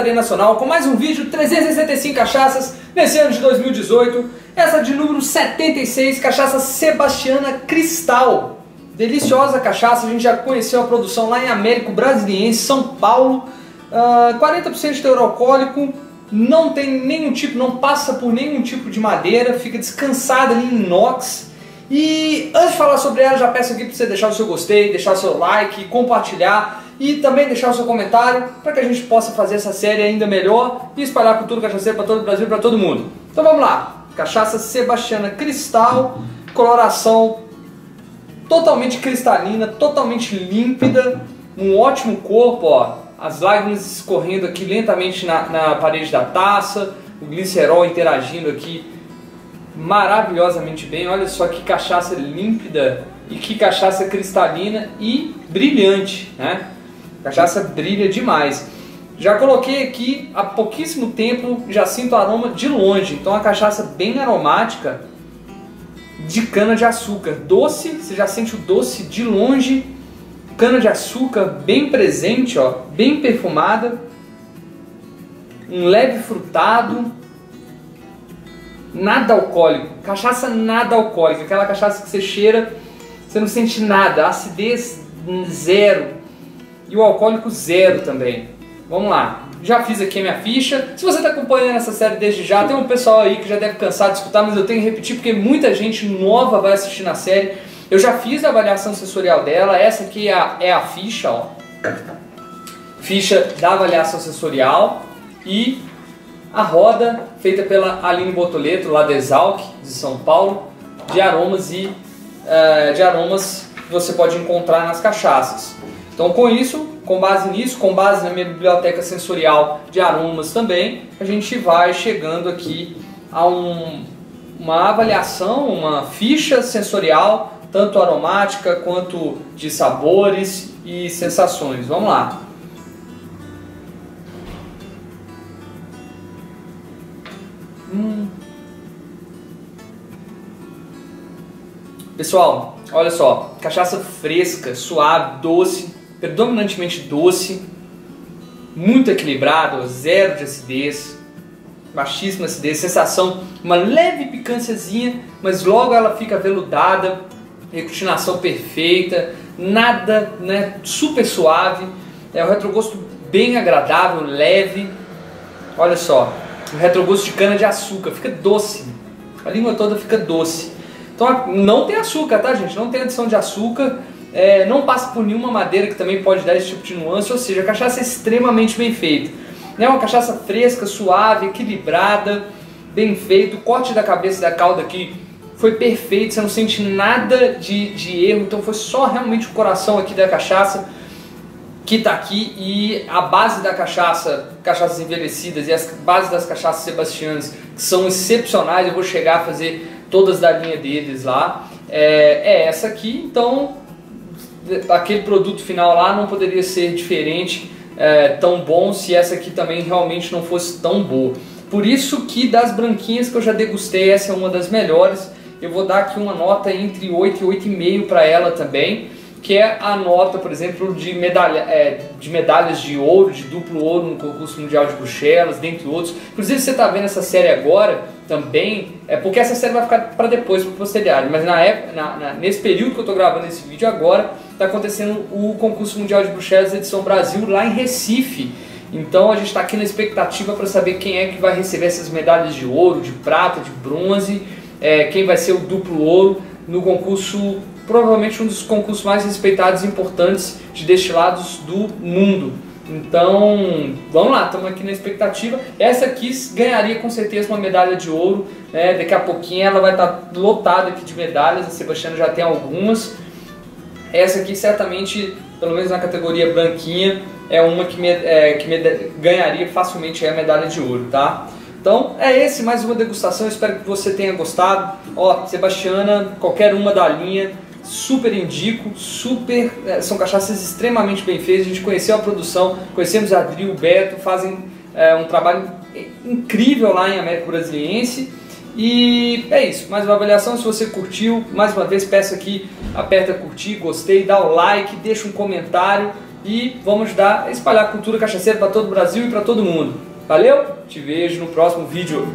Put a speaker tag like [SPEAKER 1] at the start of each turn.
[SPEAKER 1] cadeia nacional com mais um vídeo 365 cachaças nesse ano de 2018. Essa de número 76, cachaça Sebastiana Cristal. Deliciosa cachaça, a gente já conheceu a produção lá em Américo Brasiliense, São Paulo. Uh, 40% de teor alcoólico, não tem nenhum tipo, não passa por nenhum tipo de madeira, fica descansada ali em inox. E antes de falar sobre ela, já peço aqui para você deixar o seu gostei, deixar o seu like, compartilhar e também deixar o seu comentário para que a gente possa fazer essa série ainda melhor e espalhar cultura cachaceira para todo o Brasil e para todo mundo. Então vamos lá, cachaça Sebastiana Cristal, coloração totalmente cristalina, totalmente límpida, um ótimo corpo, ó, as lágrimas escorrendo aqui lentamente na, na parede da taça, o glicerol interagindo aqui maravilhosamente bem. Olha só que cachaça límpida e que cachaça cristalina e brilhante, né? Cachaça brilha demais. Já coloquei aqui há pouquíssimo tempo, já sinto o aroma de longe. Então a cachaça bem aromática de cana de açúcar. Doce, você já sente o doce de longe. Cana de açúcar bem presente, ó, bem perfumada. Um leve frutado, nada alcoólico. Cachaça nada alcoólica, aquela cachaça que você cheira, você não sente nada, acidez zero e o alcoólico zero também. Vamos lá. Já fiz aqui a minha ficha. Se você está acompanhando essa série desde já, tem um pessoal aí que já deve cansar de escutar, mas eu tenho que repetir porque muita gente nova vai assistir na série. Eu já fiz a avaliação sensorial dela. Essa aqui é a, é a ficha, ó. Ficha da avaliação sensorial. E a roda feita pela Aline Botoleto, lá da Exalc, de São Paulo, de aromas e uh, de aromas que você pode encontrar nas cachaças. Então, com isso, com base nisso, com base na minha biblioteca sensorial de aromas também, a gente vai chegando aqui a um, uma avaliação, uma ficha sensorial, tanto aromática quanto de sabores e sensações. Vamos lá. Hum. Pessoal, olha só, cachaça fresca, suave, doce, predominantemente doce, muito equilibrado, zero de acidez, baixíssima acidez, sensação, uma leve picânciazinha, mas logo ela fica veludada, recutinação perfeita, nada, né, super suave, é um retrogosto bem agradável, leve, olha só, um retrogosto de cana de açúcar, fica doce. A língua toda fica doce. Então não tem açúcar, tá gente? Não tem adição de açúcar. É, não passa por nenhuma madeira que também pode dar esse tipo de nuance, ou seja, a cachaça é extremamente bem feita. É uma cachaça fresca, suave, equilibrada, bem feito. O corte da cabeça da cauda aqui foi perfeito, você não sente nada de, de erro, então foi só realmente o coração aqui da cachaça que está aqui e a base da cachaça, cachaças envelhecidas e as bases das cachaças sebastianas que são excepcionais, eu vou chegar a fazer todas da linha deles lá, é, é essa aqui, então aquele produto final lá não poderia ser diferente, é, tão bom se essa aqui também realmente não fosse tão boa. Por isso que das branquinhas que eu já degustei, essa é uma das melhores, eu vou dar aqui uma nota entre 8 e 8,5 para ela também que é a nota, por exemplo, de, medalha, é, de medalhas de ouro, de duplo ouro no concurso mundial de Bruxelas, dentre outros. Inclusive, você está vendo essa série agora também, é porque essa série vai ficar para depois, para posterioridade, mas na época, na, na, nesse período que eu estou gravando esse vídeo agora, está acontecendo o concurso mundial de Bruxelas edição Brasil lá em Recife. Então a gente está aqui na expectativa para saber quem é que vai receber essas medalhas de ouro, de prata, de bronze, é, quem vai ser o duplo ouro no concurso provavelmente um dos concursos mais respeitados e importantes de destilados do mundo. Então, vamos lá, estamos aqui na expectativa. Essa aqui ganharia com certeza uma medalha de ouro. Né? Daqui a pouquinho ela vai estar lotada aqui de medalhas. A Sebastiana já tem algumas. Essa aqui certamente, pelo menos na categoria branquinha, é uma que, me, é, que me, ganharia facilmente a medalha de ouro, tá? Então é esse mais uma degustação. Espero que você tenha gostado. Ó, Sebastiana, qualquer uma da linha super indico, super é, são cachaças extremamente bem feitas. A gente conheceu a produção, conhecemos a Adri, o Beto, fazem é, um trabalho incrível lá em América Brasiliense. E é isso, mais uma avaliação. Se você curtiu, mais uma vez peço aqui, aperta curtir, gostei, dá o like, deixa um comentário e vamos ajudar a espalhar a cultura cachaceira para todo o Brasil e para todo mundo. Valeu? Te vejo no próximo vídeo.